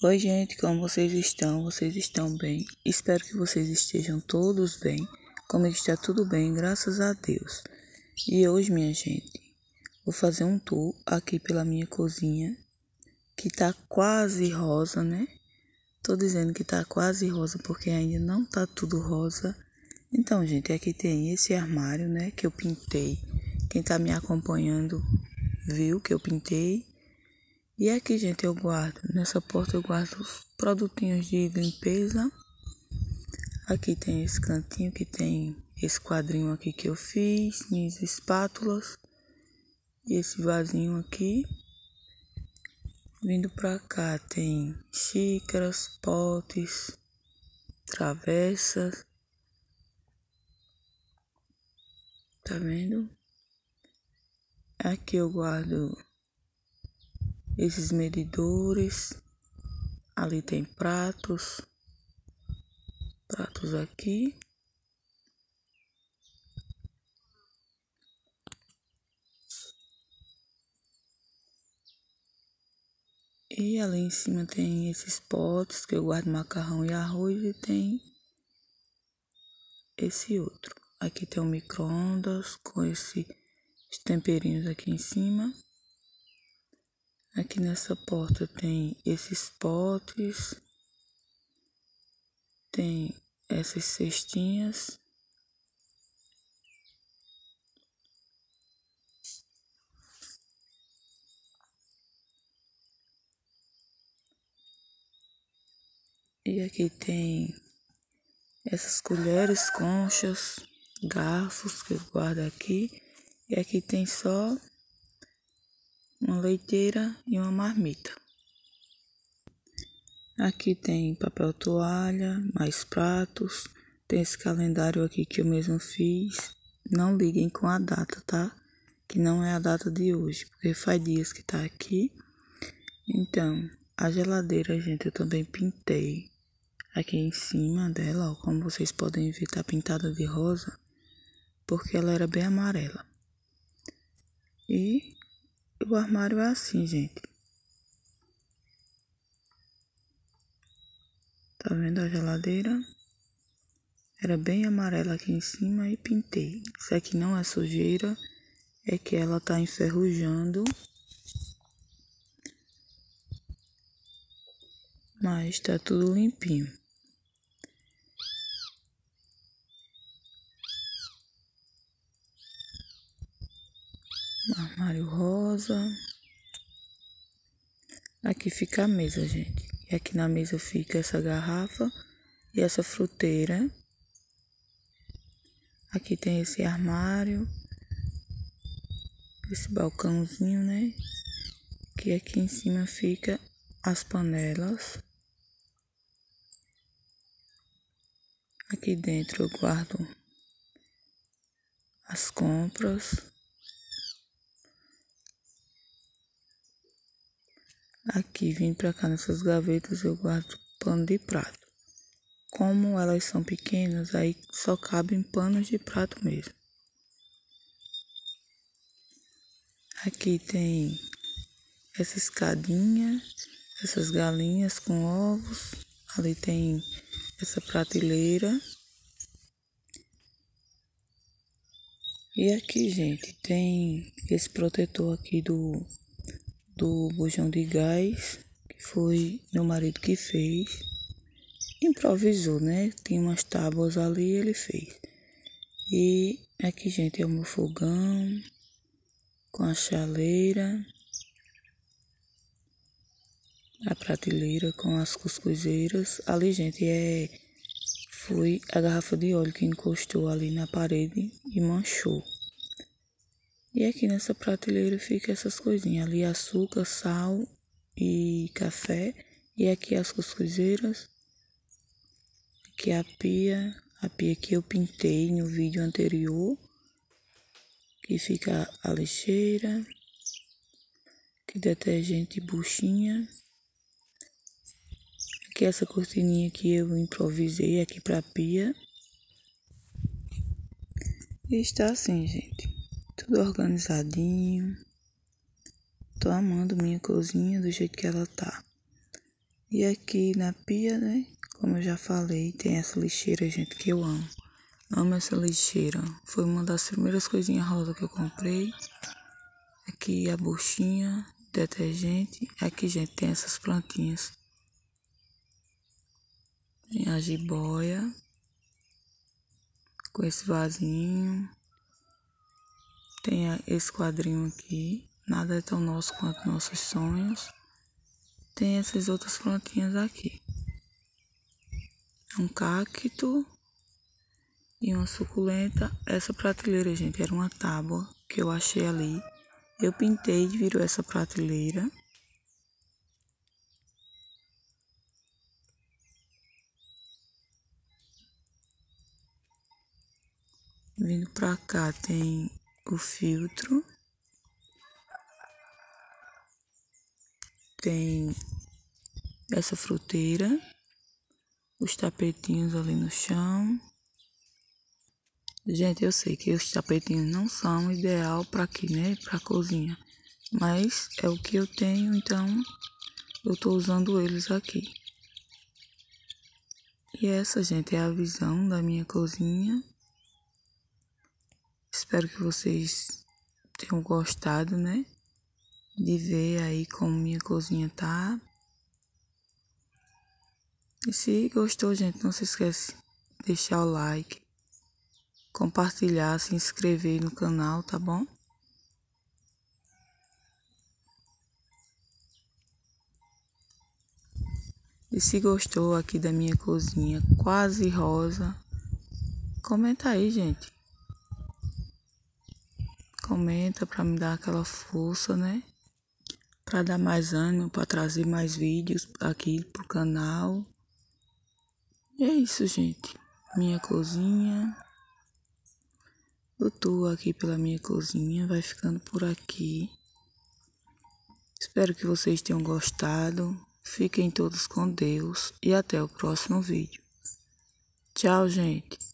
Oi, gente, como vocês estão? Vocês estão bem? Espero que vocês estejam todos bem. Comigo está tudo bem, graças a Deus. E hoje, minha gente, vou fazer um tour aqui pela minha cozinha, que tá quase rosa, né? Tô dizendo que tá quase rosa porque ainda não tá tudo rosa. Então, gente, aqui tem esse armário, né, que eu pintei. Quem tá me acompanhando viu que eu pintei. E aqui, gente, eu guardo, nessa porta eu guardo os produtinhos de limpeza. Aqui tem esse cantinho que tem esse quadrinho aqui que eu fiz, minhas espátulas. E esse vasinho aqui. Vindo pra cá tem xícaras, potes, travessas. Tá vendo? Aqui eu guardo esses medidores. Ali tem pratos. Pratos aqui. E ali em cima tem esses potes que eu guardo macarrão e arroz e tem esse outro. Aqui tem um micro-ondas com esses temperinhos aqui em cima. Aqui nessa porta tem esses potes, tem essas cestinhas. E aqui tem essas colheres, conchas, garfos que eu guardo aqui. E aqui tem só uma leiteira e uma marmita. Aqui tem papel toalha, mais pratos. Tem esse calendário aqui que eu mesmo fiz. Não liguem com a data, tá? Que não é a data de hoje, porque faz dias que tá aqui. Então, a geladeira, gente, eu também pintei. Aqui em cima dela, ó, como vocês podem ver, tá pintada de rosa, porque ela era bem amarela. E o armário é assim, gente. Tá vendo a geladeira? Era bem amarela aqui em cima e pintei. Isso aqui não é sujeira, é que ela tá enferrujando. Mas tá tudo limpinho. armário Aqui fica a mesa, gente. E aqui na mesa fica essa garrafa e essa fruteira. Aqui tem esse armário. Esse balcãozinho, né? Que aqui em cima fica as panelas. Aqui dentro eu guardo as compras. Aqui, vim pra cá nessas gavetas, eu guardo pano de prato. Como elas são pequenas, aí só cabem panos de prato mesmo. Aqui tem essa escadinha, essas galinhas com ovos. Ali tem essa prateleira. E aqui, gente, tem esse protetor aqui do do bujão de gás, que foi meu marido que fez. Improvisou, né? Tinha umas tábuas ali ele fez. E aqui, gente, é o meu fogão com a chaleira, a prateleira com as cuscuzeiras. Ali, gente, é foi a garrafa de óleo que encostou ali na parede e manchou. E aqui nessa prateleira fica essas coisinhas. Ali açúcar, sal e café. E aqui as cuscuzeiras. Aqui a pia. A pia que eu pintei no vídeo anterior. Que fica a lixeira. Aqui detergente buchinha. Aqui essa cortininha que eu improvisei aqui pra pia. E está assim, gente. Tudo organizadinho. Tô amando minha cozinha do jeito que ela tá. E aqui na pia, né? Como eu já falei, tem essa lixeira, gente, que eu amo. Amo essa lixeira. Foi uma das primeiras coisinhas rosa que eu comprei. Aqui a buchinha, detergente. Aqui, gente, tem essas plantinhas. Tem a jiboia. Com esse vasinho. Tem esse quadrinho aqui. Nada é tão nosso quanto nossos sonhos. Tem essas outras plantinhas aqui. Um cacto e uma suculenta. Essa prateleira, gente, era uma tábua que eu achei ali. Eu pintei e virou essa prateleira. Vindo pra cá tem o filtro. Tem essa fruteira. Os tapetinhos ali no chão. Gente, eu sei que os tapetinhos não são ideal para aqui, né? Para cozinha. Mas é o que eu tenho, então eu tô usando eles aqui. E essa, gente, é a visão da minha cozinha. Espero que vocês tenham gostado, né? De ver aí como minha cozinha tá. E se gostou, gente, não se esquece de deixar o like compartilhar, se inscrever no canal, tá bom? E se gostou aqui da minha cozinha quase rosa, comenta aí, gente. Comenta para me dar aquela força, né? Para dar mais ânimo, para trazer mais vídeos aqui pro canal. E é isso, gente. Minha cozinha. O tour aqui pela minha cozinha vai ficando por aqui. Espero que vocês tenham gostado. Fiquem todos com Deus e até o próximo vídeo. Tchau, gente.